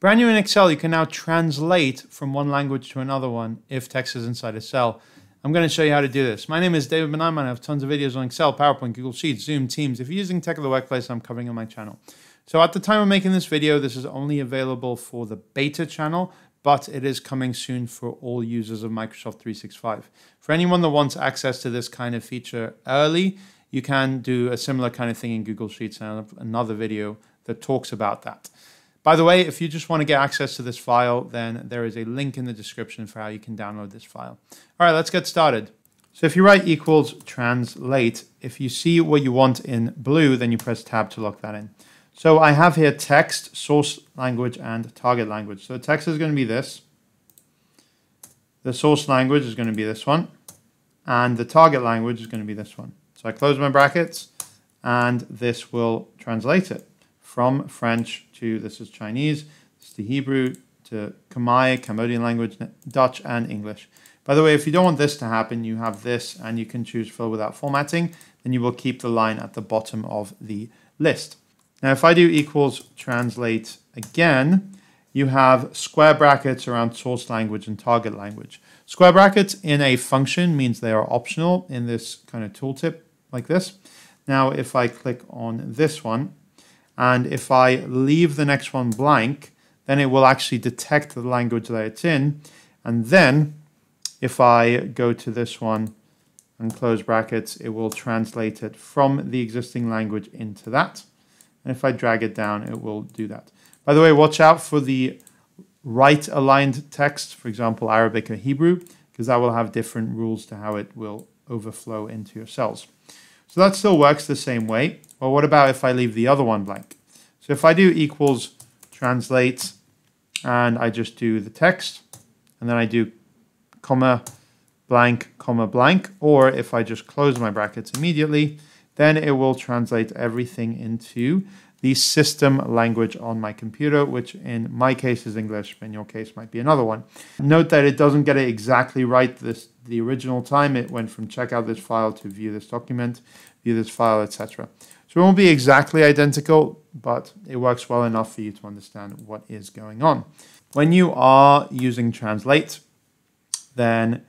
Brand new in Excel, you can now translate from one language to another one if text is inside a cell. I'm going to show you how to do this. My name is David Benaim. I have tons of videos on Excel, PowerPoint, Google Sheets, Zoom, Teams. If you're using Tech of the Workplace, I'm covering on my channel. So at the time of making this video, this is only available for the beta channel, but it is coming soon for all users of Microsoft 365. For anyone that wants access to this kind of feature early, you can do a similar kind of thing in Google Sheets and another video that talks about that. By the way, if you just want to get access to this file, then there is a link in the description for how you can download this file. All right, let's get started. So if you write equals translate, if you see what you want in blue, then you press tab to lock that in. So I have here text, source language, and target language. So the text is going to be this. The source language is going to be this one. And the target language is going to be this one. So I close my brackets, and this will translate it from French to this is Chinese, this is the Hebrew to Khmer, Cambodian language, Dutch, and English. By the way, if you don't want this to happen, you have this and you can choose fill without formatting, then you will keep the line at the bottom of the list. Now, if I do equals translate again, you have square brackets around source language and target language. Square brackets in a function means they are optional in this kind of tooltip like this. Now, if I click on this one, and if I leave the next one blank, then it will actually detect the language that it's in. And then if I go to this one and close brackets, it will translate it from the existing language into that. And if I drag it down, it will do that. By the way, watch out for the right aligned text, for example, Arabic or Hebrew, because that will have different rules to how it will overflow into your cells. So that still works the same way. Well, what about if I leave the other one blank? So if I do equals translate and I just do the text and then I do comma blank comma blank or if I just close my brackets immediately then it will translate everything into the system language on my computer, which in my case is English, in your case might be another one. Note that it doesn't get it exactly right this the original time. It went from check out this file to view this document, view this file, etc. So it won't be exactly identical, but it works well enough for you to understand what is going on. When you are using Translate, then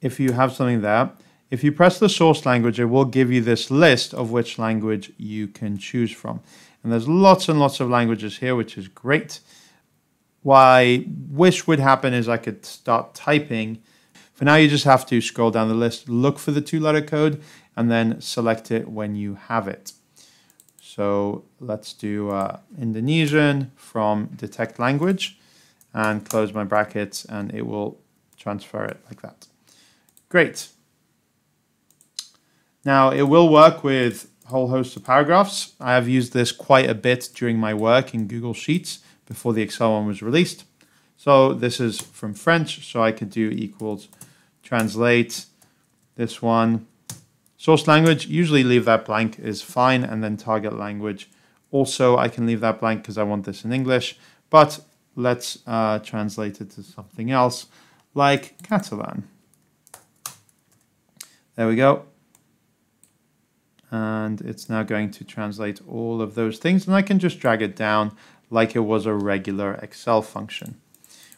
if you have something there, if you press the source language, it will give you this list of which language you can choose from. And there's lots and lots of languages here, which is great. What I wish would happen is I could start typing. For now, you just have to scroll down the list, look for the two-letter code, and then select it when you have it. So let's do uh, Indonesian from detect language and close my brackets and it will transfer it like that. Great. Now, it will work with a whole host of paragraphs. I have used this quite a bit during my work in Google Sheets before the Excel one was released. So this is from French, so I could do equals translate this one. Source language, usually leave that blank is fine, and then target language. Also, I can leave that blank because I want this in English, but let's uh, translate it to something else, like Catalan. There we go and it's now going to translate all of those things and I can just drag it down like it was a regular Excel function,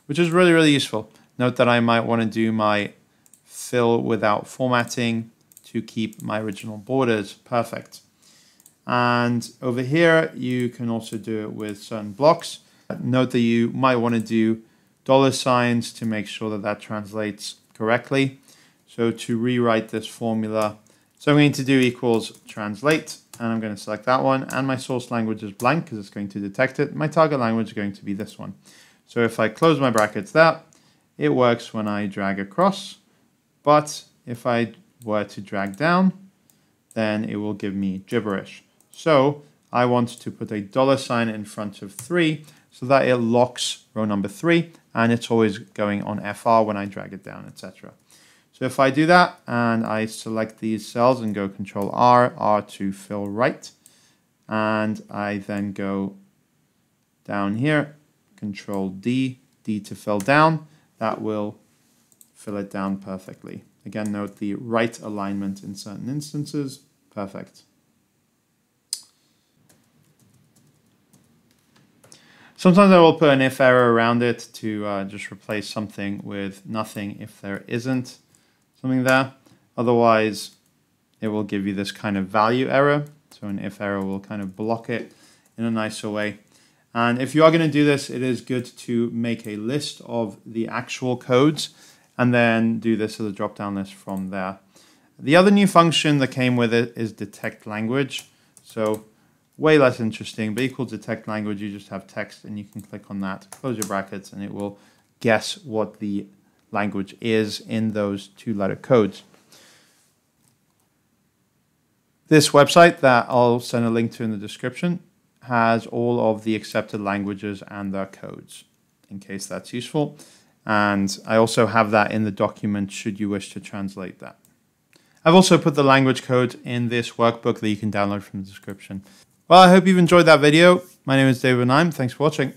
which is really, really useful. Note that I might want to do my fill without formatting to keep my original borders perfect. And over here, you can also do it with certain blocks. Note that you might want to do dollar signs to make sure that that translates correctly. So to rewrite this formula, so I'm going to do equals translate, and I'm going to select that one, and my source language is blank because it's going to detect it. My target language is going to be this one. So if I close my brackets there, it works when I drag across, but if I were to drag down, then it will give me gibberish. So I want to put a dollar sign in front of 3 so that it locks row number 3 and it's always going on FR when I drag it down, etc. So if I do that and I select these cells and go Control R, R to fill right, and I then go down here, Control D, D to fill down, that will fill it down perfectly. Again, note the right alignment in certain instances, perfect. Sometimes I will put an if error around it to uh, just replace something with nothing if there isn't something there. Otherwise, it will give you this kind of value error. So an if error will kind of block it in a nicer way. And if you are going to do this, it is good to make a list of the actual codes and then do this as a drop down list from there. The other new function that came with it is detect language. So way less interesting, but equal detect language, you just have text and you can click on that, close your brackets, and it will guess what the language is in those two letter codes. This website that I'll send a link to in the description has all of the accepted languages and their codes in case that's useful. And I also have that in the document should you wish to translate that. I've also put the language code in this workbook that you can download from the description. Well, I hope you've enjoyed that video. My name is David Naim. Thanks for watching.